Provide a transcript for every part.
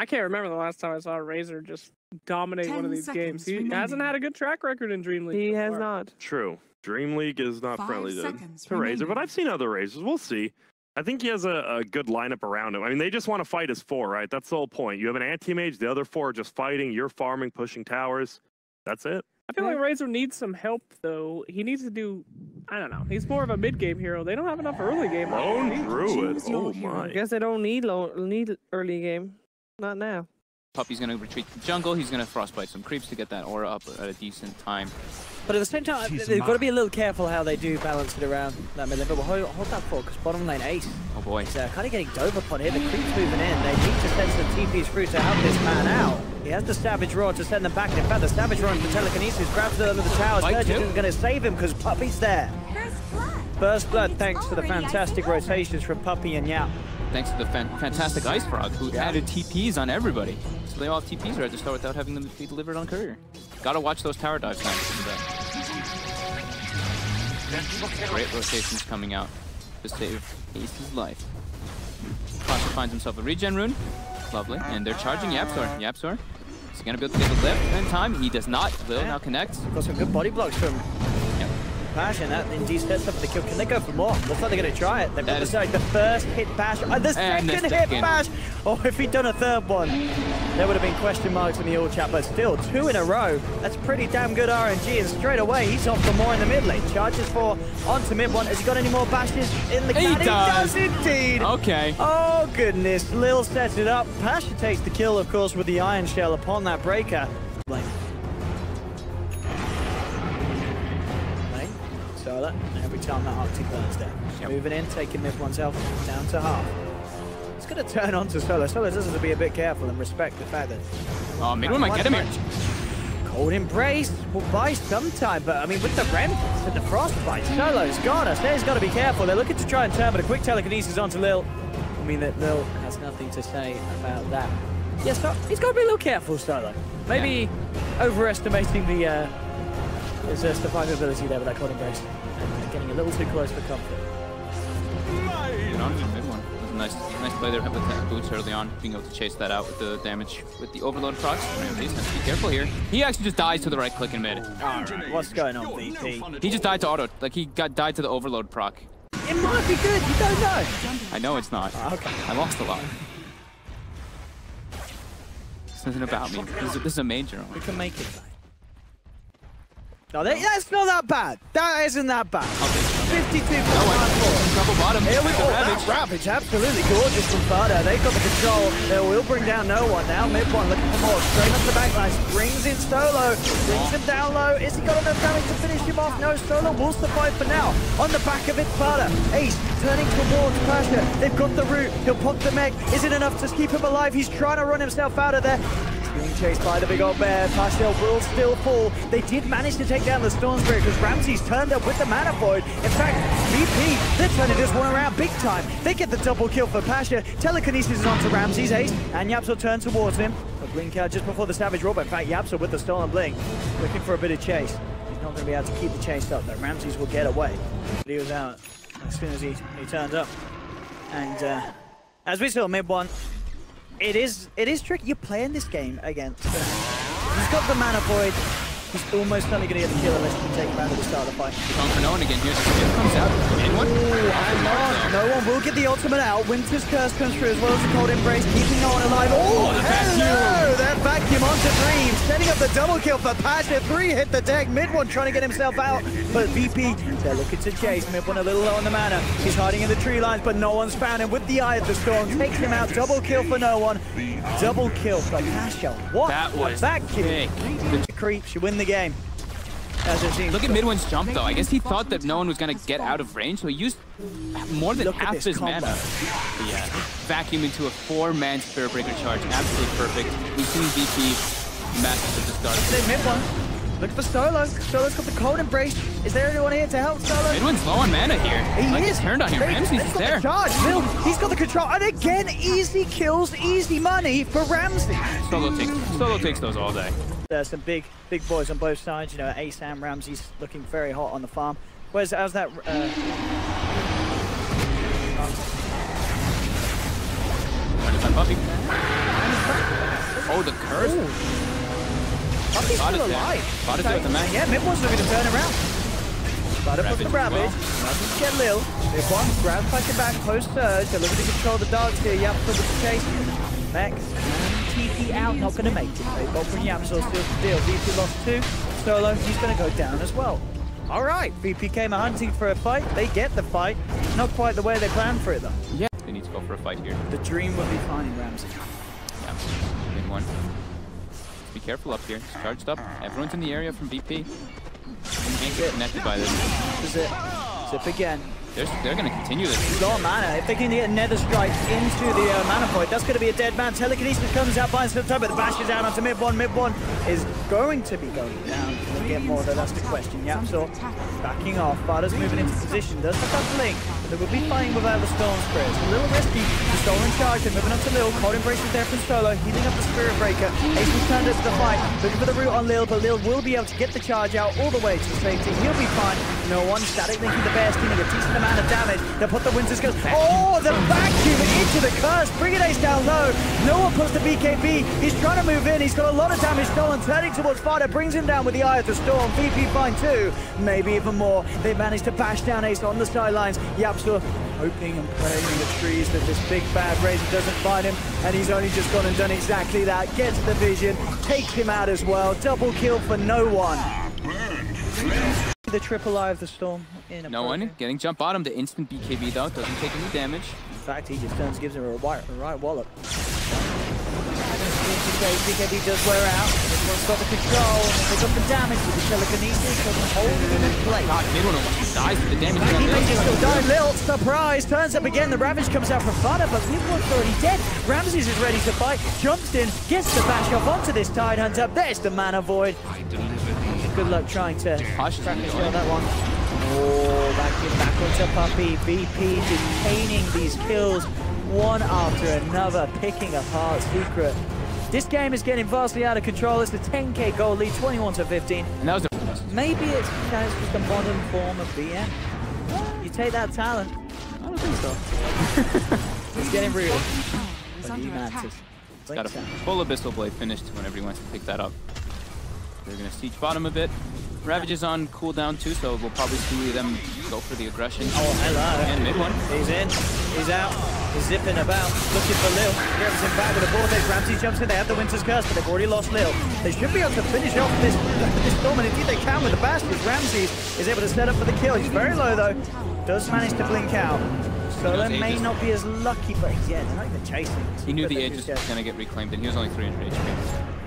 I can't remember the last time I saw Razor just dominate one of these games. seconds He hasn't had a good track record in DreamLeague. He so has far. not. True. DreamLeague is not Five friendly to, seconds to Razor, but. I've seen other Razors. We'll see. I think he has a, a good lineup around him. I mean, they just want to fight as four, right? That's the whole point. You have an anti-mage, the other four are just fighting, you're farming, pushing towers. That's it. I feel like Razor needs some help though. He needs to do. I don't know. He's more of a mid game hero. They don't have enough early game. Lone opportunities. Druid. Oh hero. my. I guess they don't need low, need early game. Not now. Puppy's gonna retreat to the jungle. He's gonna frostbite some creeps to get that aura up at a decent time. But at the same time, She's they've got to be a little careful how they do balance it around that mid lane. But we'll hold, hold that for because bottom lane Ace Oh boy. is uh, kind of getting dove upon here. The creeps moving in. They need to send some TPs through to help this man out. He has the Savage Roar to send them back. In fact, the Savage Roar into telekinesis grabs them under the towers. Fight Surgeon isn't going to save him because Puppy's there. First blood. First blood, thanks to the fantastic rotations from Puppy and Yap. Thanks to the fan fantastic IceFrog, who Yeah. added TPs on everybody. So they all have TPs right at the start without having them be delivered on courier. Gotta watch those tower dives now. Great rotations coming out to save Ace's life. Pasha finds himself a regen rune. Lovely. And they're charging Yapzor. Yapzor. Is gonna be able to get the lift in time? He does not. Will now connects. Got some good body blocks from Yep. Passion. That indeed sets up for the kill. Can they go for more? Looks like they're going to try it. They've got the, is- the first hit bash. Uh, the And second the hit second. bash. Oh, if he'd done a third one, there would have been question marks in the all chat. But still, two in a row. That's pretty damn good RNG. And straight away, he's off for more in the mid lane. Charges for onto mid one. Has he got any more bashes in the He does. He does indeed. Okay. Oh goodness, Lil sets it up. Pasha takes the kill, of course, with the Iron Shell upon that breaker. Lane. Every time that Arctic burns down. Yep. Moving in, taking this one's health down to half. It's going to turn on to Solo. Solo does have to be a bit careful and respect the fact that Oh, mid one might get him here. Cold Embrace will buy some time, but I mean, with the Remnants and the Frostbite, Solo's got us. There's got to be careful. They're looking to try and turn, but a quick telekinesis onto Lil. I mean, that Lil has nothing to say about that. Yes, so he's got to be a little careful, Solo. Maybe overestimating the uh, his uh, survivability there with that Cold Embrace. And getting a little too close for comfort. Good on mid one. It was a nice, nice play there with the boots early on, being able to chase that out with the damage with the overload procs. Ramzes has to be careful here. He actually just dies to the right click in mid. Alright, what's going on, VP? He just died to auto, like he got died to the overload proc. It might be good, you don't know. I know it's not. Okay. I lost a lot. This isn't about me. This is, this is a major one. We can make it. No, that, that's not that bad. That isn't that bad. I'll take it. 52 Double bottom. Here we go. Ravage. Absolutely gorgeous from Fata. They've got the control. They will bring down Noone now. Mid one looking for more. Straight up the backline. Brings in Solo. Brings him down low. Is he got enough damage to finish him off? No, Solo will survive for now. On the back of it, Fata. Ace turning towards Pasha. They've got the root. He'll pop the meg. Is it enough to keep him alive? He's trying to run himself out of there. Being chased by the big old bear. Pastel will still fall. They did manage to take down the Storm Spirit because Ramzes turned up with the Mana Void. In fact, VP, they're turning this one around big time. They get the double kill for Pasha. Telekinesis is onto Ramzes ace, and Yaps turns towards him. A blink out just before the Savage Roar. but In fact, Yaps with the stolen blink, looking for a bit of chase. He's not going to be able to keep the chase up, though. Ramzes will get away. But he was out as soon as he, he turned up. And uh, as we saw mid one, it is it is tricky. You're playing this game against. He's got the mana void. He's almost certainly going to get the kill unless he can take him out at the start of the fight. He's going for Noone again. Here's the skip comes out. In one. And on, Noone will get the ultimate out. Winter's Curse comes through as well as the Cold Embrace, keeping Noone alive. Oh, the hello! That vacuum onto Dream, setting up the double kill for Pasha. Three hit the deck, mid one trying to get himself out. But VP, they're looking to chase. Mid one a little low on the mana. He's hiding in the tree lines, but Noone's found him with the Eye of the Storm. Takes him out, double kill for Noone. Double kill for Pasha. What That a vacuum. big. The creeps, you win the game. As it seems. Look at MidOne's jump though. I guess he thought that Noone was gonna get out of range, so he used more than Look half his combo. mana. But yeah, vacuum into a four-man Spirit Breaker charge. Absolutely perfect. We've seen VP masters at the start. They mid one. Look for Solo. Solo's got the cold embrace. Is there anyone here to help Solo? MidOne's low on mana here. He like is. turned on him. They- Ramzes they've is got there. The charge. Phil, he's got the control. And again, easy kills, easy money for Ramzes. Solo takes Solo takes those all day uh, some big big boys on both sides. You know, Asam Ramzes looking very hot on the farm. Where's how's that? Uh... Oh, the curse! Ooh. Puppy's still alive. Bada with the man. Yeah, MidOne's looking to turn around. Bada puts the rabbit. Well. Nothing get Lil. If one Grab back and back, post surge. They're looking to control the darts here. Yep, for the chase. Max. TP out, not going to make it. They both from Yap, so still the deal. VP lost two. Solo, he's going to go down as well. All right, VP came hunting for a fight. They get the fight. Not quite the way they planned for it, though. Yeah. They need to go for a fight here. The dream will be finding Ramzes. Yeah. Win one. Just be careful up here. It's charged up. Everyone's in the area from VP. Can't get connected by this. Zip. Zip again. They're, they're going to continue this. Low mana. If they can get Nether Strike into the uh, mana point, that's going to be a dead man. Telekinesis comes out, finds the top, but the bash is out onto mid one. Mid one is going to be going down. They get more though? That's the question. Yep, backing off. Barda's moving into position. Does pick up Link, they will be fighting without the Storm Spirits. A little risky. The Stolen Charge. They're moving up to Lil. Cold Embrace is there from Solo. Healing up the Spirit Breaker. Ace has turned into the fight. Looking for the root on Lil, but Lil will be able to get the charge out all the way to safety. He'll be fine. Noone static linking the bear, stealing a decent amount of damage. They put the Winter's Curse. Oh, the vacuum into the curse. Bring it ace down low. Noone puts the BKB. He's trying to move in. He's got a lot of damage stolen. Turning towards Fata brings him down with the Eye of the Storm. VP fine too. Maybe even more. They managed to bash down Ace on the sidelines. Yapzor hoping and praying in the trees that this big bad Razor doesn't find him. And he's only just gone and done exactly that. Gets the vision. Takes him out as well. Double kill for Noone. The triple Eye of the Storm. In a Noone getting jump bottom. The instant BKB though doesn't take any damage. In fact, he just turns, gives him a right, a right wallop. BKB does wear out. This one's got the control. Pick up the damage with the telekinesis. Doesn't hold it in place. God, mid one almost dies with the damage. He on may just still die. Lil, surprise, turns up again. The Ravage comes out from Fata, but Mid one's already dead. Ramzes is ready to fight. Jumps in, gets the bash off onto this Tide Hunter. There's the Mana Void. Good luck trying to Cautiously crack and going. steal that one. Oh, back in, back onto Puppy. VP detaining these kills one after another, picking apart Secret. This game is getting vastly out of control. It's the 10k goal lead, 21 to 15. And that was a Maybe it's because it's the modern form of BM. You take that talent. I don't think so. It's getting real. Is But he under attack. matters. Got a full Abyssal Blade finished whenever he wants to pick that up. They're going to siege bottom a bit. Ravage is on cooldown too, so we'll probably see them go for the aggression. Oh, hello. And mid one. He's in. He's out. He's zipping about, looking for Lil. Grabs him back with a vortex. Ramzes jumps in. They have the Winter's Curse, but they've already lost Lil. They should be able to finish off this this storm, and indeed they can with the bastards. Ramzes is able to set up for the kill. He's very low though. Does manage to blink out. Solo may not be as lucky, but yeah, they're not even chasing. He knew the edge was going to get reclaimed, and he was only 300 HP.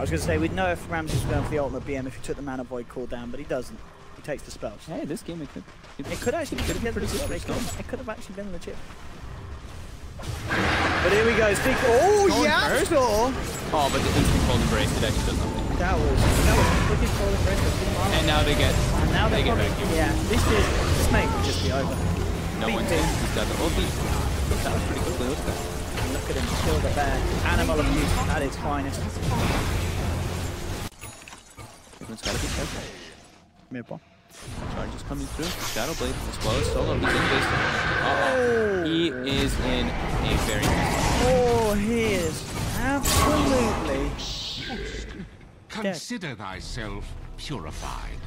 Alright, I was going to say, we'd know if Ramzes was going for the ultimate BM if he took the Mana Void cooldown, but he doesn't. He takes the spells. Hey, this game it could. It could actually be could be pretty pretty good. It could, it could have actually been legit. But here we go. Speak. Oh, Golden yeah, sure. Oh, but the instant cold embrace it actually does nothing. That was that was wicked cool and. And now they get And now they they're get probably, vacuumed. yeah. This is this may just be over. No Beat one's him. in. He's got the ulti. That was pretty quickly. Look at that. Look at him kill the bear. Animal abuse at its finest. Everyone's got to be careful. Mid one. Charge is coming through. Shadow Blade as well as Solo. He's in base. Uh-oh. He is in a very messy Oh, he is absolutely Consider thyself purified.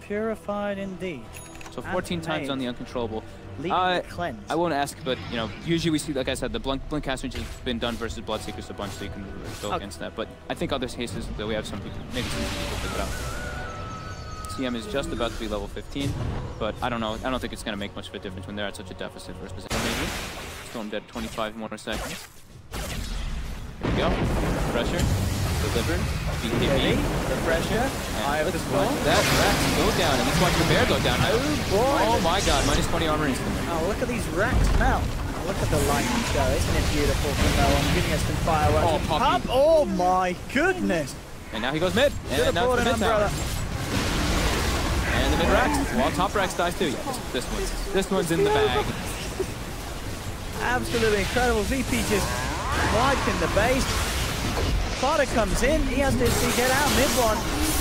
purified indeed. So 14 times on the uncontrollable. Uh, cleanse. I won't ask, but you know, usually we see, like I said, the blink, blink cast range has been done versus Bloodseekers a bunch, so you can go Okay. against that. But I think other cases that we have some people, maybe some people pick it up. CM is just about to be level 15, but I don't know. I don't think it's going to make much of a difference when they're at such a deficit versus position. Maybe. Storm dead 25 more seconds. Here we go. Pressure. Delivered. BKB. The pressure. And Eye of the let's storm. watch that rat go down, and let's watch the bear go down. Oh boy. Oh my god, minus 20 armor instantly. Oh, look at these racks now. Oh, look at the lightning show. Isn't it beautiful from now on? Giving us some fireworks. Oh. Pop- Oh, my goodness. And now he goes mid. Have And now it's the mid tower. And the mid racks. Well, top racks dies too. Yeah, this, this one's this one's in the bag. Absolutely incredible. VP just wiping the base. Fata comes in. He has to see get out mid one.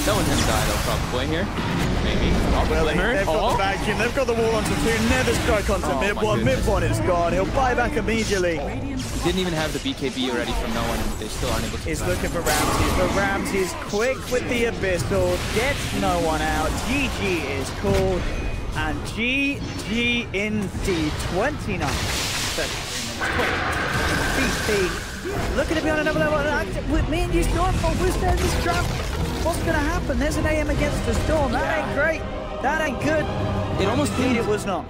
Noone's gonna die though, probably here. Maybe. Well, they, they've got Oh. the vacuum, they've got the wall onto two, Nether Strike onto Oh, mid one. goodness. Mid one is gone. He'll buy back immediately. Didn't even have the BKB already from Noone, and they still aren't able to. He's back. looking for Ramzes, but Ramzes quick with the Abyssal, gets Noone out. GG is called, and GG indeed. 29. 30. VP looking to be on another level. I- With me and you, Stormfall, who's there in this trap? What's going to happen? There's an AM against the Storm. That ain't great. That ain't good. It almost didn't it was not.